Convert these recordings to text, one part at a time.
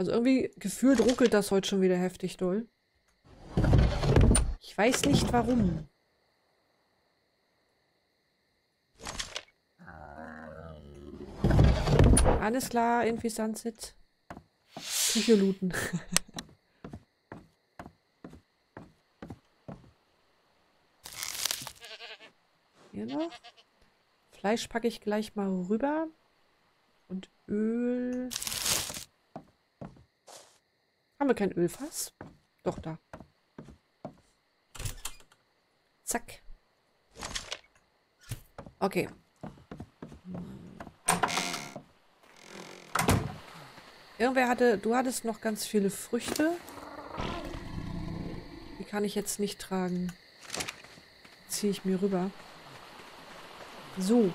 Also irgendwie gefühlt ruckelt das heute schon wieder heftig doll. Ich weiß nicht warum. Alles klar, irgendwie Sunset. Looten. Hier noch. Fleisch packe ich gleich mal rüber. Und Öl. Haben wir kein Ölfass? Doch, da. Zack. Okay. Irgendwer hatte, du hattest noch ganz viele Früchte. Die kann ich jetzt nicht tragen. Ziehe ich mir rüber. So.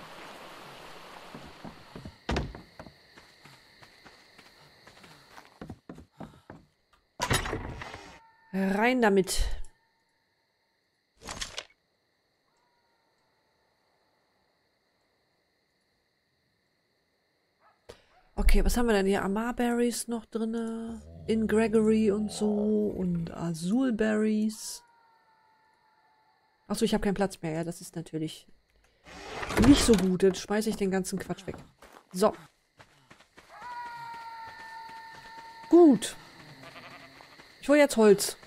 Rein damit. Okay, was haben wir denn hier? Amarberries noch drin. In Gregory und so. Und Azulberries. Achso, ich habe keinen Platz mehr. Ja, das ist natürlich nicht so gut. Dann schmeiße ich den ganzen Quatsch weg. So. Gut. Ich hole jetzt Holz.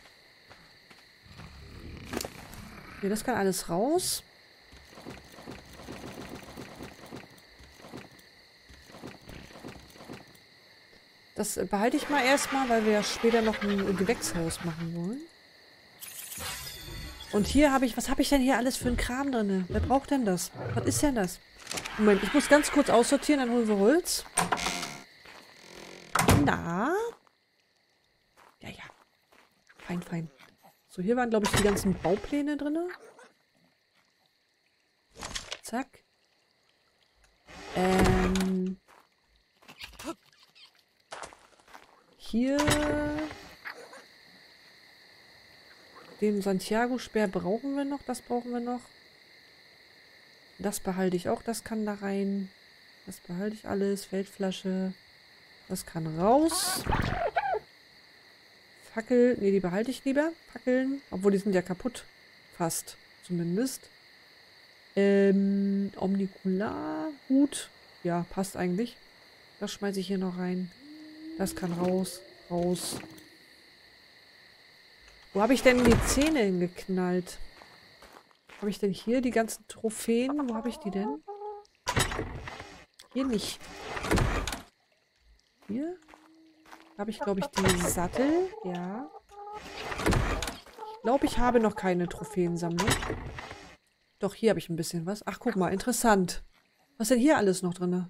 Okay, das kann alles raus. Das behalte ich mal erstmal, weil wir ja später noch ein Gewächshaus machen wollen. Und hier habe ich, was habe ich denn hier alles für ein Kram drin? Wer braucht denn das? Was ist denn das? Moment, ich muss ganz kurz aussortieren, dann holen wir Holz. Na? Ja, ja. Fein, fein. So, hier waren, glaube ich, die ganzen Baupläne drin. Zack. Ähm. Hier den Santiago-Speer brauchen wir noch. Das brauchen wir noch. Das behalte ich auch. Das kann da rein. Das behalte ich alles. Feldflasche. Das kann raus. Fackel. Ne, die behalte ich lieber. Fackeln. Obwohl, die sind ja kaputt. Fast. Zumindest. Ähm, Omnikular. Hut. Ja, passt eigentlich. Das schmeiße ich hier noch rein. Das kann raus. Raus. Wo habe ich denn die Zähne hingeknallt? Habe ich denn hier die ganzen Trophäen? Wo habe ich die denn? Hier nicht. Hier? Habe ich, glaube ich, die Sattel. Ja. Ich glaube, ich habe noch keine Trophäensammlung. Doch, hier habe ich ein bisschen was. Ach, guck mal, interessant. Was ist denn hier alles noch drin?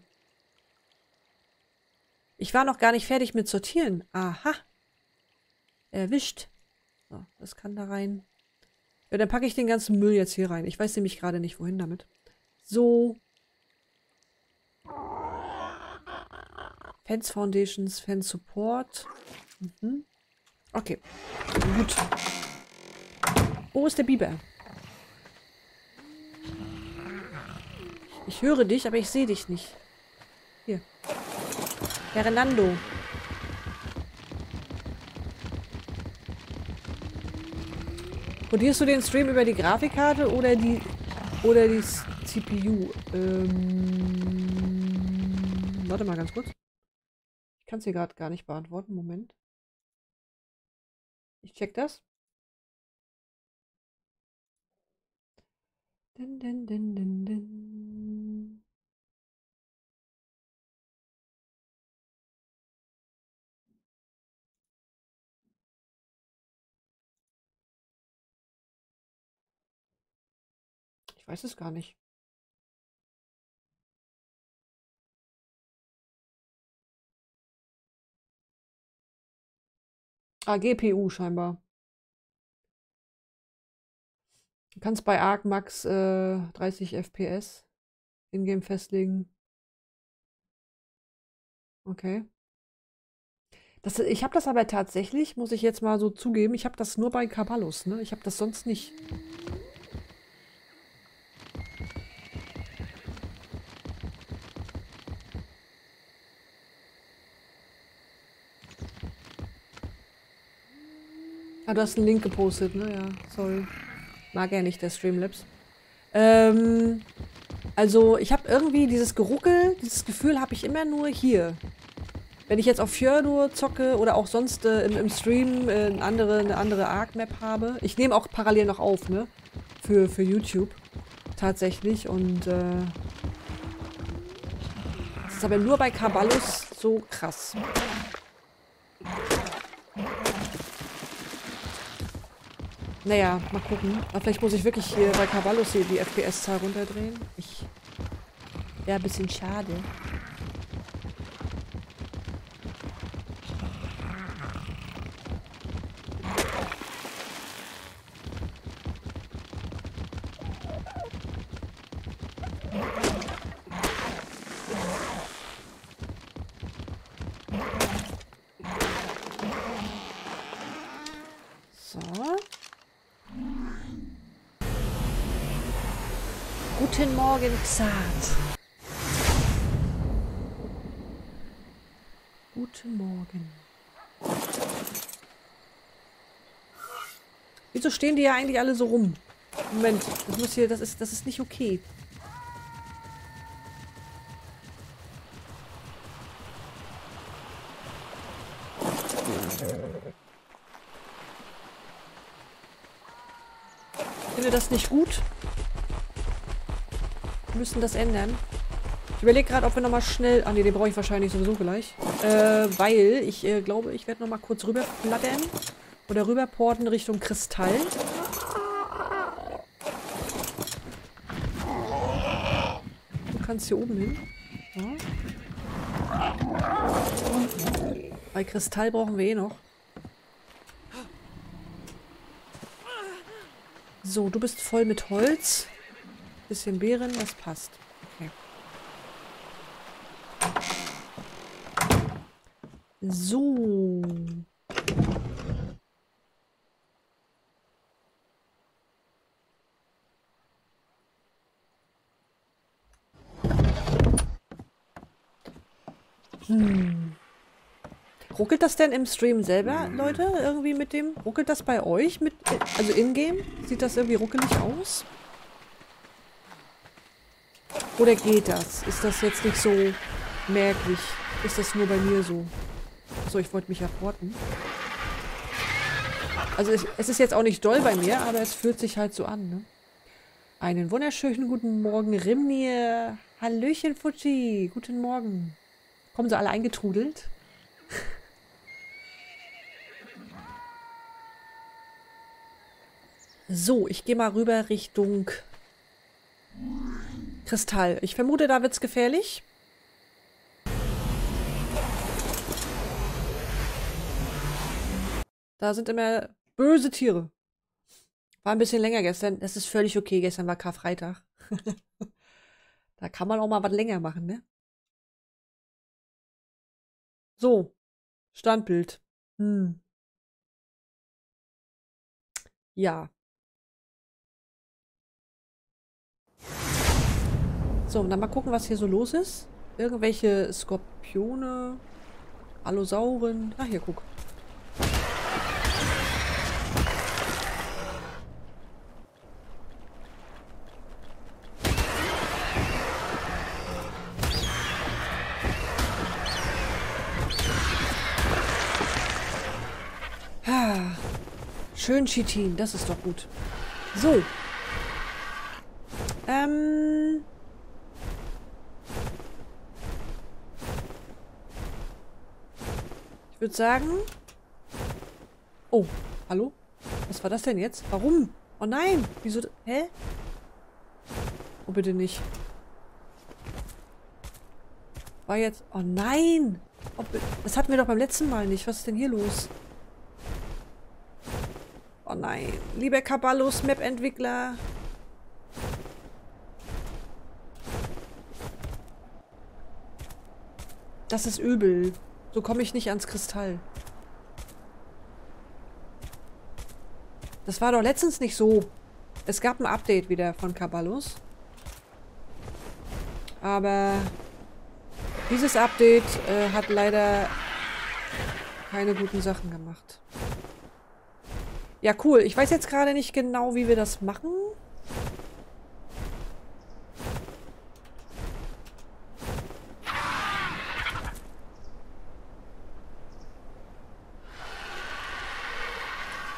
Ich war noch gar nicht fertig mit Sortieren. Aha. Erwischt. So, das kann da rein. Ja, dann packe ich den ganzen Müll jetzt hier rein. Ich weiß nämlich gerade nicht, wohin damit. So. Fans Foundations, Fans Support. Mhm. Okay. Gut. Wo ist der Biber? Ich höre dich, aber ich sehe dich nicht. Hier. Fernando. Kodierst du den Stream über die Grafikkarte oder die oder die CPU? Ähm, warte mal ganz kurz. Kann es hier gerade gar nicht beantworten. Moment. Ich check das. Din, din, din, din, din. Ich weiß es gar nicht. Ah, GPU scheinbar. Du kannst bei Arc Max äh, 30 FPS in-game festlegen. Okay. Das, ich habe das aber tatsächlich, muss ich jetzt mal so zugeben, ich habe das nur bei Caballos, ne? Ich habe das sonst nicht. Ah, du hast einen Link gepostet, ne? Ja, sorry. Mag er nicht, der Streamlabs. Ähm, also ich habe irgendwie dieses Geruckel, dieses Gefühl habe ich immer nur hier. Wenn ich jetzt auf Fjordur zocke oder auch sonst äh, im, im, Stream äh, eine andere, eine andere Arc-Map habe. Ich nehme auch parallel noch auf, ne? Für, für YouTube. Tatsächlich. Und äh, das ist aber nur bei Caballos so krass. Naja, mal gucken. Aber vielleicht muss ich wirklich hier bei Caballos hier die FPS-Zahl runterdrehen. Ich. Wäre ein bisschen schade. Guten Morgen, Xat. Guten Morgen. Wieso stehen die ja eigentlich alle so rum? Moment, das muss hier, das ist, das ist nicht okay. Ich finde das nicht gut müssen das ändern. Ich überlege gerade, ob wir nochmal schnell... Ah ne, den brauche ich wahrscheinlich sowieso gleich. Äh, weil ich äh, glaube, ich werde nochmal kurz rüber flattern. Oder rüberporten Richtung Kristall. Du kannst hier oben hin. Ja. Bei Kristall brauchen wir eh noch. So, du bist voll mit Holz. Bisschen Beeren, das passt. Okay. So. Hm. Ruckelt das denn im Stream selber, Leute? Irgendwie mit dem? Ruckelt das bei euch? Mit, also in-game? Sieht das irgendwie ruckelig aus? Oder geht das? Ist das jetzt nicht so merklich? Ist das nur bei mir so? So, ich wollte mich ja porten. Also es, es, ist jetzt auch nicht doll bei mir, aber es fühlt sich halt so an, ne? Einen wunderschönen guten Morgen, Rimnir. Hallöchen, Fuji. Guten Morgen. Kommen sie alle eingetrudelt? so, ich gehe mal rüber Richtung Kristall. Ich vermute, da wird es gefährlich. Da sind immer böse Tiere. War ein bisschen länger gestern. Das ist völlig okay. Gestern war Karfreitag. da kann man auch mal was länger machen, ne? So. Standbild. Hm. Ja. So, und dann mal gucken, was hier so los ist. Irgendwelche Skorpione, Allosauren. Ah, hier, guck. Ah, schön Chitin, das ist doch gut. So. Ähm... Ich würde sagen... Oh, hallo? Was war das denn jetzt? Warum? Oh nein! Wieso... Hä? Oh, bitte nicht. War jetzt... Oh nein! Oh, das hatten wir doch beim letzten Mal nicht. Was ist denn hier los? Oh nein. Lieber Caballos Map-Entwickler. Das ist übel. So komme ich nicht ans Kristall. Das war doch letztens nicht so. Es gab ein Update wieder von Caballos. Aber dieses Update äh, hat leider keine guten Sachen gemacht. Ja, cool. Ich weiß jetzt gerade nicht genau, wie wir das machen.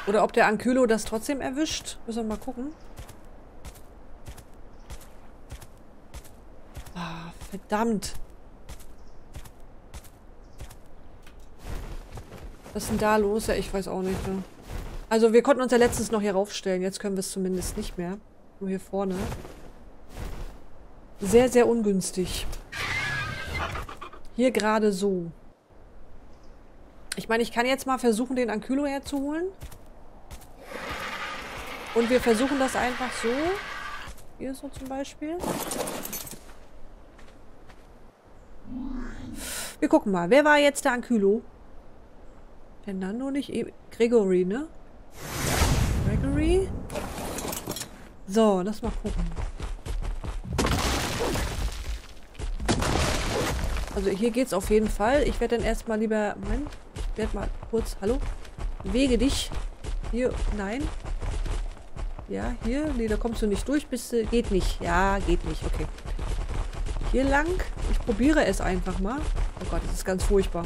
Oder ob der Ankylo das trotzdem erwischt. Müssen wir mal gucken. Ah, verdammt. Was ist denn da los? Ja, ich weiß auch nicht. Ne? Also wir konnten uns ja letztens noch hier raufstellen. Jetzt können wir es zumindest nicht mehr. Nur hier vorne. Sehr, sehr ungünstig. Hier gerade so. Ich meine, ich kann jetzt mal versuchen, den Ankylo herzuholen. Und wir versuchen das einfach so. Hier so zum Beispiel. Wir gucken mal. Wer war jetzt der Ankylo? Fernando nicht? E Gregory, ne? Gregory? So, lass mal gucken. Also hier geht's auf jeden Fall. Ich werde dann erstmal lieber... Moment. Ich werde mal kurz... Hallo? Wege dich. Hier. Nein. Ja, hier. Nee, da kommst du nicht durch. Bist du... Geht nicht. Ja, geht nicht. Okay. Hier lang. Ich probiere es einfach mal. Oh Gott, das ist ganz furchtbar.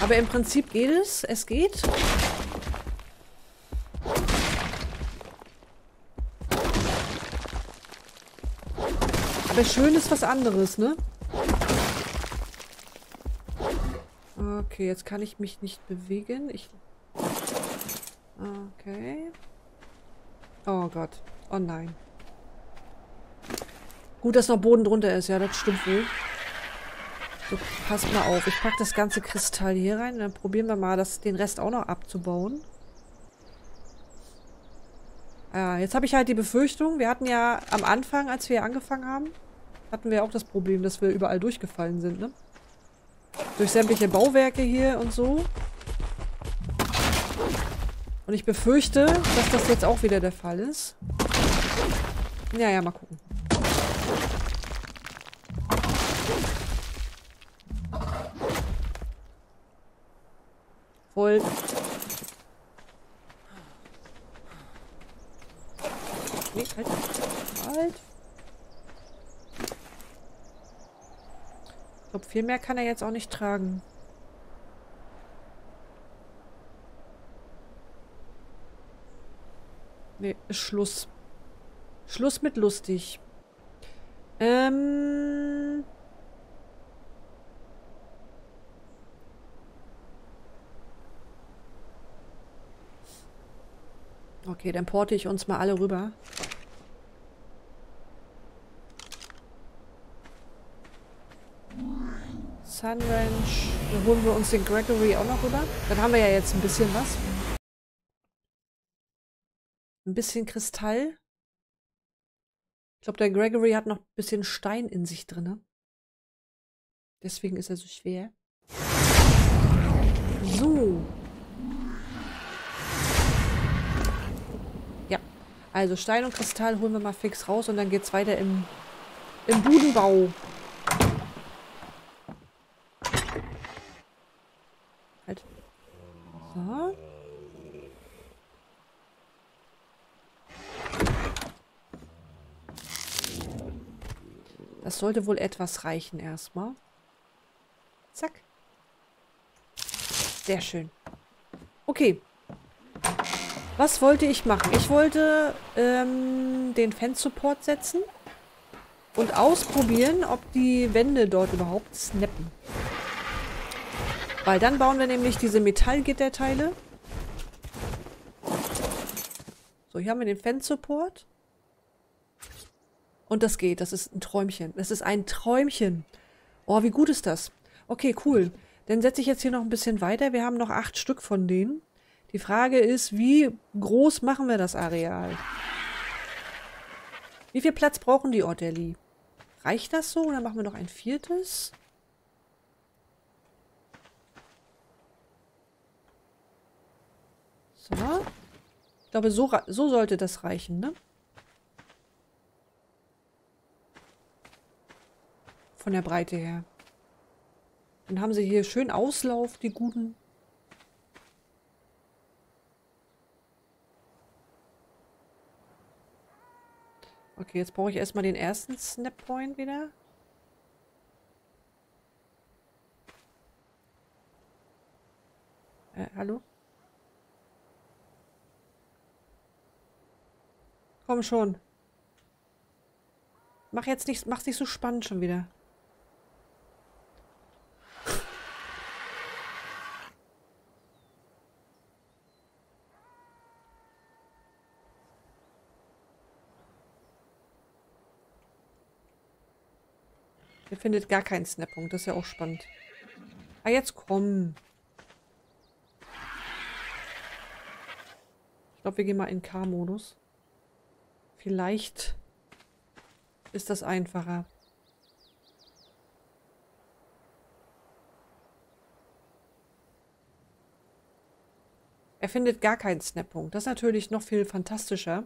Aber im Prinzip geht es. Es geht. Aber schön ist was anderes, ne? Okay, jetzt kann ich mich nicht bewegen. Ich... Okay. Oh Gott. Oh nein. Gut, dass noch Boden drunter ist. Ja, das stimmt wohl. So, pass mal auf. Ich packe das ganze Kristall hier rein. Dann probieren wir mal, das, den Rest auch noch abzubauen. Ja, jetzt habe ich halt die Befürchtung, wir hatten ja am Anfang, als wir angefangen haben, hatten wir auch das Problem, dass wir überall durchgefallen sind, ne? Durch sämtliche Bauwerke hier und so. Und ich befürchte, dass das jetzt auch wieder der Fall ist. Ja, ja, mal gucken. Voll. Nee, halt. Halt. Ich glaube, viel mehr kann er jetzt auch nicht tragen. Nee, Schluss. Schluss mit lustig. Ähm... Okay, dann porte ich uns mal alle rüber. Sun Ranch. Dann holen wir uns den Gregory auch noch rüber. Dann haben wir ja jetzt ein bisschen was. Ein bisschen Kristall. Ich glaube, der Gregory hat noch ein bisschen Stein in sich drin. Deswegen ist er so schwer. So. Also Stein und Kristall holen wir mal fix raus und dann geht's weiter im, im Budenbau. Halt. So. Das sollte wohl etwas reichen erstmal. Zack. Sehr schön. Okay. Was wollte ich machen? Ich wollte ähm, den Fan-Support setzen und ausprobieren, ob die Wände dort überhaupt snappen. Weil dann bauen wir nämlich diese Metallgitterteile. So, hier haben wir den Fan-Support. Und das geht. Das ist ein Träumchen. Das ist ein Träumchen. Oh, wie gut ist das? Okay, cool. Dann setze ich jetzt hier noch ein bisschen weiter. Wir haben noch acht Stück von denen. Die Frage ist, wie groß machen wir das Areal? Wie viel Platz brauchen die Ortelli? Reicht das so oder machen wir noch ein viertes? So. Ich glaube, so, so sollte das reichen, ne? von der Breite her. Dann haben sie hier schön Auslauf, die guten. Okay, jetzt brauche ich erstmal den ersten Snap Point wieder. Äh, hallo? Komm schon. Mach jetzt nicht, mach's nicht so spannend schon wieder. Der findet gar keinen Snap-Punkt. Das ist ja auch spannend. Ah, jetzt komm. Ich glaube, wir gehen mal in K-Modus. Vielleicht ist das einfacher. Er findet gar keinen Snap-Punkt. Das ist natürlich noch viel fantastischer.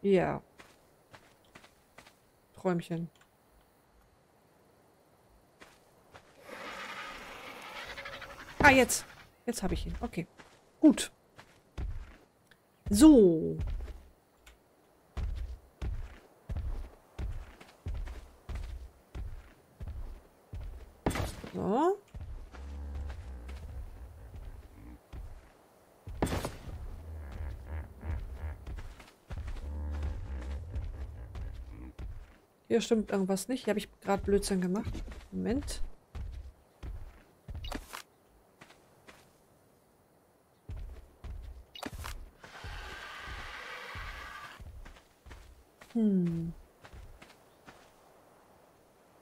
Ja. Träumchen. Ah, jetzt. Jetzt habe ich ihn. Okay. Gut. So. So. Hier stimmt irgendwas nicht. Hier habe ich gerade Blödsinn gemacht. Moment. Hm.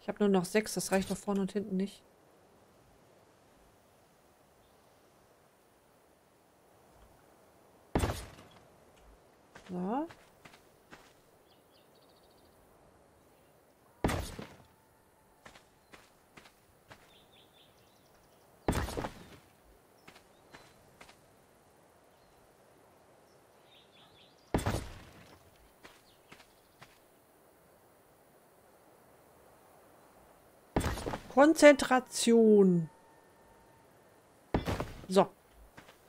Ich habe nur noch sechs, das reicht doch vorne und hinten nicht. So. Konzentration. So.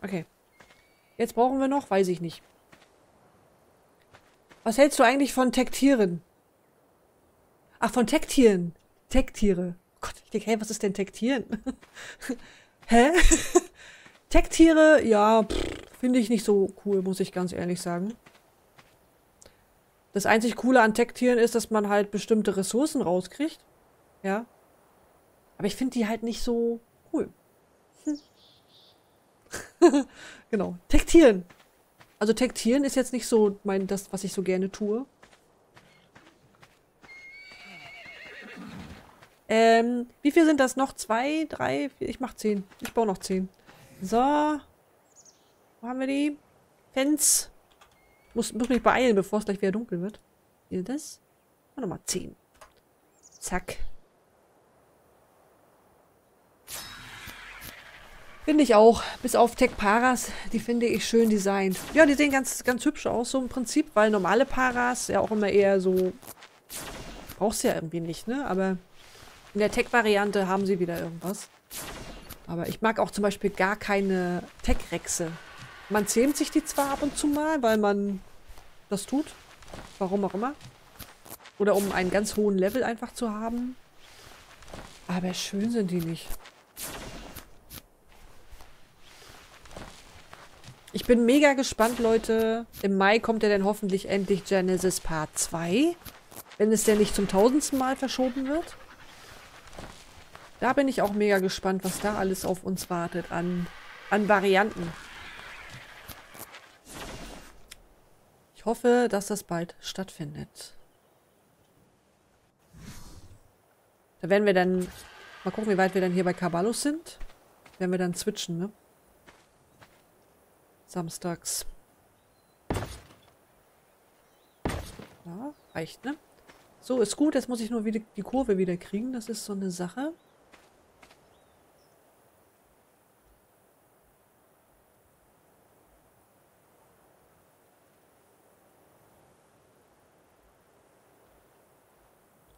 Okay. Jetzt brauchen wir noch, weiß ich nicht. Was hältst du eigentlich von Tektieren? Ach, von Tektieren. Tektiere. Gott, ich denke, hey, was ist denn Tektieren? Hä? Tektiere, ja, finde ich nicht so cool, muss ich ganz ehrlich sagen. Das einzig Coole an Tektieren ist, dass man halt bestimmte Ressourcen rauskriegt. Ja, aber ich finde die halt nicht so cool. Hm. genau. Tektieren. Also Tektieren ist jetzt nicht so mein das, was ich so gerne tue. Ähm, wie viel sind das noch? Zwei, drei, vier? Ich mach zehn. Ich baue noch zehn. So. Wo haben wir die? Fans. Muss, muss mich beeilen, bevor es gleich wieder dunkel wird. Hier das. Nochmal zehn. Zack. Finde ich auch. Bis auf Tech Paras, die finde ich schön designt. Ja, die sehen ganz, ganz hübsch aus, so im Prinzip, weil normale Paras ja auch immer eher so. Brauchst ja irgendwie nicht, ne? Aber in der Tech-Variante haben sie wieder irgendwas. Aber ich mag auch zum Beispiel gar keine Tech-Rexe. Man zähmt sich die zwar ab und zu mal, weil man das tut. Warum auch immer. Oder um einen ganz hohen Level einfach zu haben. Aber schön sind die nicht. Ich bin mega gespannt, Leute. Im Mai kommt ja dann hoffentlich endlich Genesis Part 2. Wenn es denn nicht zum tausendsten Mal verschoben wird. Da bin ich auch mega gespannt, was da alles auf uns wartet an, an Varianten. Ich hoffe, dass das bald stattfindet. Da werden wir dann... Mal gucken, wie weit wir dann hier bei Caballos sind. Werden wir dann switchen, ne? Samstags. Ja, reicht, ne? So, ist gut. Jetzt muss ich nur wieder die Kurve wieder kriegen. Das ist so eine Sache.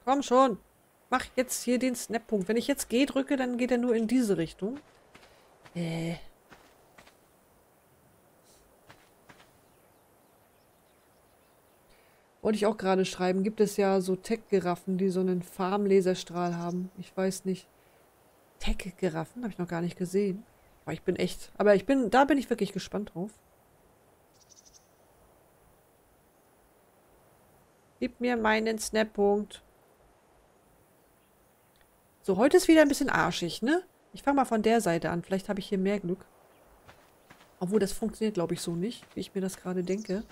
Komm schon. Mach jetzt hier den Snap-Punkt. Wenn ich jetzt G drücke, dann geht er nur in diese Richtung. Äh. Wollte ich auch gerade schreiben. Gibt es ja so Tech-Giraffen, die so einen Farm-Laserstrahl haben. Ich weiß nicht. Tech-Giraffen? Habe ich noch gar nicht gesehen. Aber ich bin echt... Aber ich bin... Da bin ich wirklich gespannt drauf. Gib mir meinen Snap-Punkt. So, heute ist wieder ein bisschen arschig, ne? Ich fange mal von der Seite an. Vielleicht habe ich hier mehr Glück. Obwohl, das funktioniert, glaube ich, so nicht, wie ich mir das gerade denke.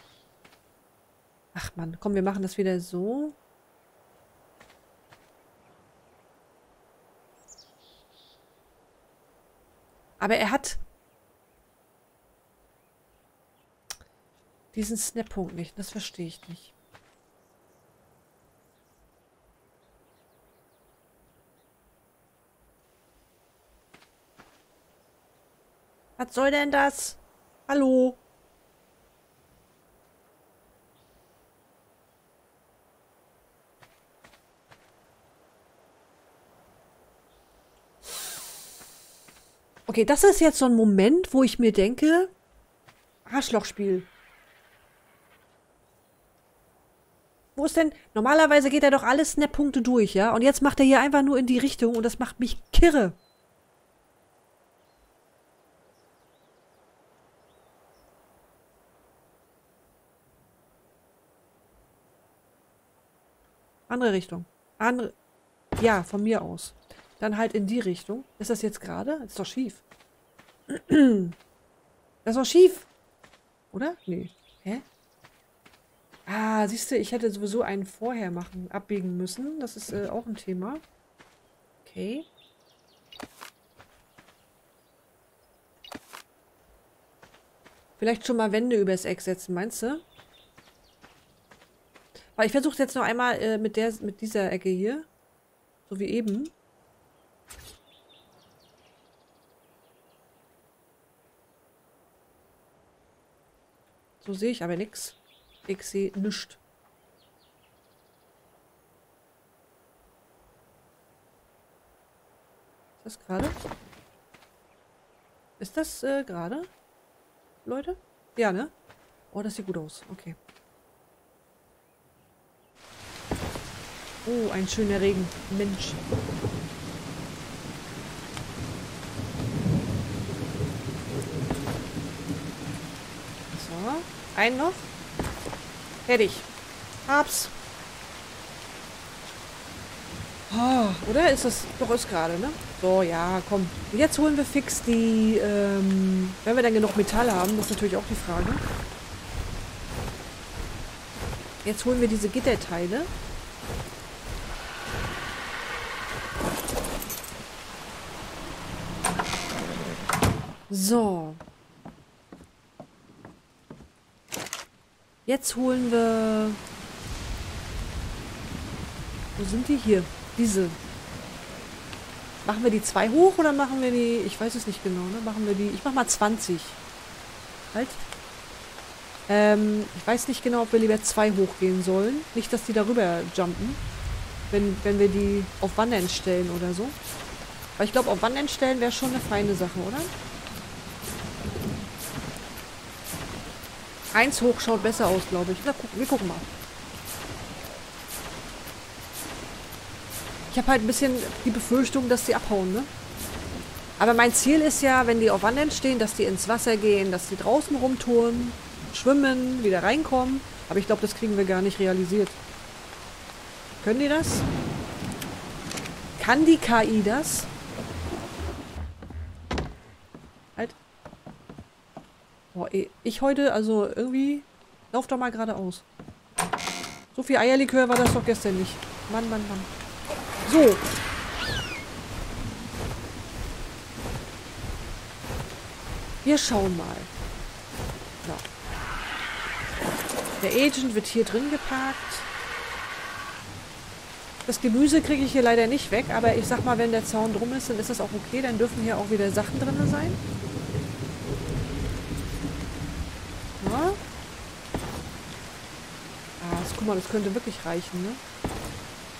Ach man, komm, wir machen das wieder so. Aber er hat diesen Snap-Punkt nicht. Das verstehe ich nicht. Was soll denn das? Hallo? Okay, das ist jetzt so ein Moment, wo ich mir denke, Arschlochspiel. Wo ist denn, normalerweise geht er doch alle Snap-Punkte durch, ja? Und jetzt macht er hier einfach nur in die Richtung und das macht mich kirre. Andere Richtung. Andere. Ja, von mir aus. Dann halt in die Richtung. Ist das jetzt gerade? Ist doch schief. Das ist doch schief. Oder? Nee. Hä? Ah, siehst du, ich hätte sowieso einen vorher machen, abbiegen müssen. Das ist äh, auch ein Thema. Okay. Vielleicht schon mal Wände übers Eck setzen, meinst du? Aber ich versuche jetzt noch einmal äh, mit, der, mit dieser Ecke hier. So wie eben. So sehe ich aber nichts. Ich sehe nichts. Ist das gerade? Ist das äh, gerade? Leute? Ja, ne? Oh, das sieht gut aus. Okay. Oh, ein schöner Regen. Mensch. So. Ein noch. Fertig. Hab's. Oh, oder? Ist das... Doch, ist gerade, ne? So, ja, komm. Jetzt holen wir fix die... Ähm, wenn wir dann genug Metall haben, das ist natürlich auch die Frage. Jetzt holen wir diese Gitterteile. So. Jetzt holen wir... Wo sind die hier? Diese. Machen wir die zwei hoch oder machen wir die... Ich weiß es nicht genau, ne? Machen wir die... Ich mach mal 20. Halt. Ähm, ich weiß nicht genau, ob wir lieber zwei hochgehen sollen. Nicht, dass die darüber jumpen. Wenn, wenn wir die auf Wandern stellen oder so. Weil ich glaube, auf Wandern stellen wäre schon eine feine Sache, oder? Eins hoch schaut besser aus, glaube ich. Na, gucken, wir gucken mal. Ich habe halt ein bisschen die Befürchtung, dass die abhauen, ne? Aber mein Ziel ist ja, wenn die auf Wandern stehen, dass die ins Wasser gehen, dass die draußen rumtouren, schwimmen, wieder reinkommen. Aber ich glaube, das kriegen wir gar nicht realisiert. Können die das? Kann die KI das? Boah, ich heute, also irgendwie, lauf doch mal geradeaus. So viel Eierlikör war das doch gestern nicht. Mann, Mann, Mann. So. Wir schauen mal. So. Der Agent wird hier drin geparkt. Das Gemüse kriege ich hier leider nicht weg, aber ich sag mal, wenn der Zaun drum ist, dann ist das auch okay. Dann dürfen hier auch wieder Sachen drin sein. Guck mal, das könnte wirklich reichen, ne?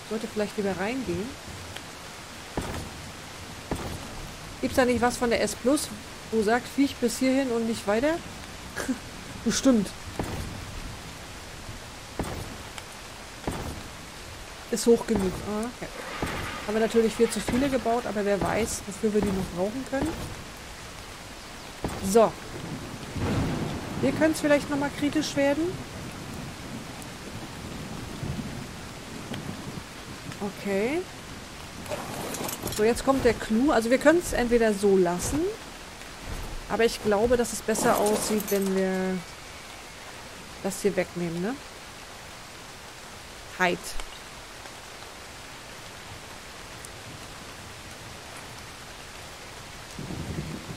sollte vielleicht lieber reingehen. Gibt's da nicht was von der S Plus, wo sagt, Viech bis hierhin und nicht weiter? Bestimmt. Ist hoch genug. Ah, okay. Haben wir natürlich viel zu viele gebaut, aber wer weiß, wofür wir die noch brauchen können. So. Hier könnte es vielleicht nochmal kritisch werden. Okay. So, jetzt kommt der Clou. Also wir können es entweder so lassen. Aber ich glaube, dass es besser aussieht, wenn wir das hier wegnehmen, ne? Height.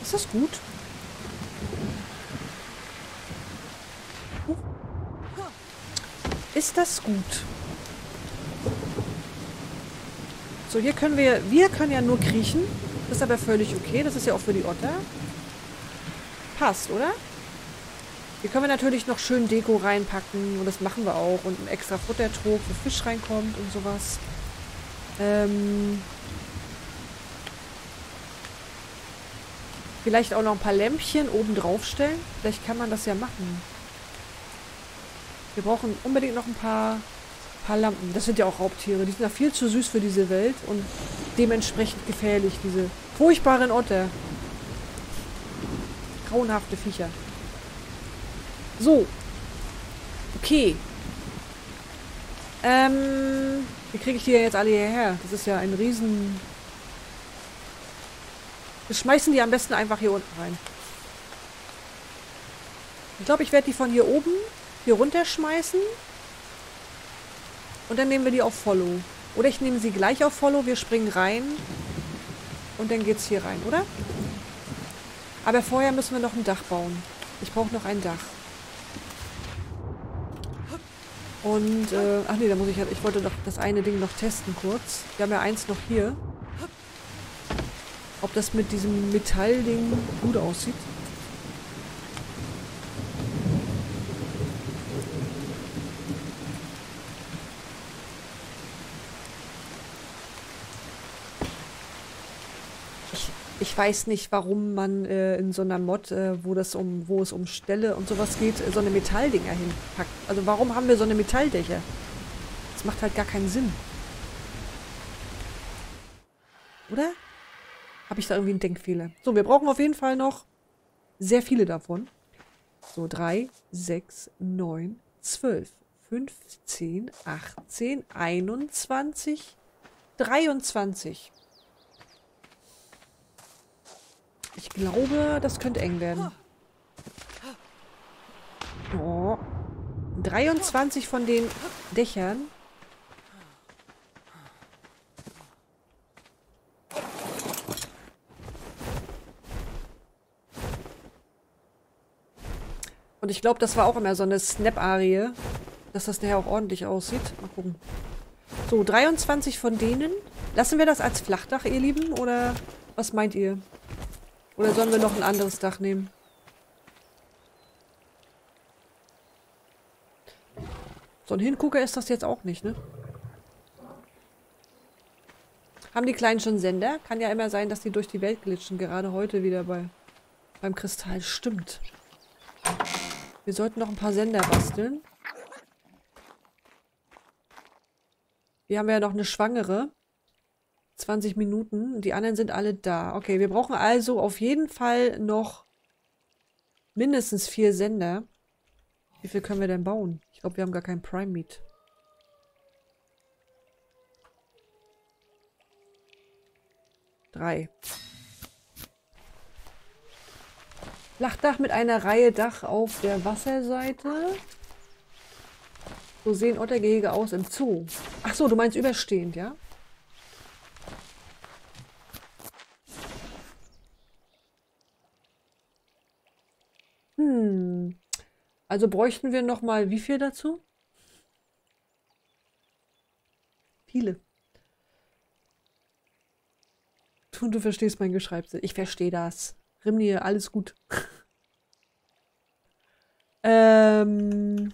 Ist das gut? Ist das gut? So, hier können wir... Wir können ja nur kriechen. Das ist aber völlig okay. Das ist ja auch für die Otter. Passt, oder? Hier können wir natürlich noch schön Deko reinpacken. Und das machen wir auch. Und einen extra Futtertrog, wo Fisch reinkommt und sowas. Ähm... Vielleicht auch noch ein paar Lämpchen oben drauf stellen. Vielleicht kann man das ja machen. Wir brauchen unbedingt noch ein paar, paar Lampen. Das sind ja auch Raubtiere. Die sind ja viel zu süß für diese Welt und dementsprechend gefährlich, diese furchtbaren Otter. Grauenhafte Viecher. So. Okay. Ähm, wie kriege ich die jetzt alle hierher? Das ist ja ein riesen... Wir schmeißen die am besten einfach hier unten rein. Ich glaube, ich werde die von hier oben hier runterschmeißen. Und dann nehmen wir die auf Follow. Oder ich nehme sie gleich auf Follow, wir springen rein. Und dann geht's hier rein, oder? Aber vorher müssen wir noch ein Dach bauen. Ich brauche noch ein Dach. Und, äh, ach nee, da muss ich ja, ich wollte doch das eine Ding noch testen kurz. Wir haben ja eins noch hier. Ob das mit diesem Metallding gut aussieht. Ich weiß nicht, warum man äh, in so einer Mod, äh, wo, das um, wo es um Ställe und sowas geht, so eine Metalldinger hinpackt. Also warum haben wir so eine Metalldächer? Das macht halt gar keinen Sinn. Oder? Habe ich da irgendwie einen Denkfehler? So, wir brauchen auf jeden Fall noch sehr viele davon. So, 3, 6, 9, 12, 15, 18, 21, 23. Ich glaube, das könnte eng werden. Oh. 23 von den Dächern. Und ich glaube, das war auch immer so eine Snap-Arie, dass das nachher auch ordentlich aussieht. Mal gucken. So, 23 von denen. Lassen wir das als Flachdach, ihr Lieben? Oder was meint ihr? Oder sollen wir noch ein anderes Dach nehmen? So ein Hingucker ist das jetzt auch nicht, ne? Haben die Kleinen schon Sender? Kann ja immer sein, dass die durch die Welt glitschen. Gerade heute wieder bei beim Kristall. Stimmt. Wir sollten noch ein paar Sender basteln. Wir haben ja noch eine Schwangere. 20 Minuten. Die anderen sind alle da. Okay, wir brauchen also auf jeden Fall noch mindestens vier Sender. Wie viel können wir denn bauen? Ich glaube, wir haben gar kein Prime Meat. Drei. Flachdach mit einer Reihe Dach auf der Wasserseite. So sehen Ottergehege aus im Zoo. Ach so, du meinst überstehend, ja? Also bräuchten wir noch mal wie viel dazu? Viele. Du, du verstehst mein Geschreibsel. Ich verstehe das. Rimnir, alles gut. ähm...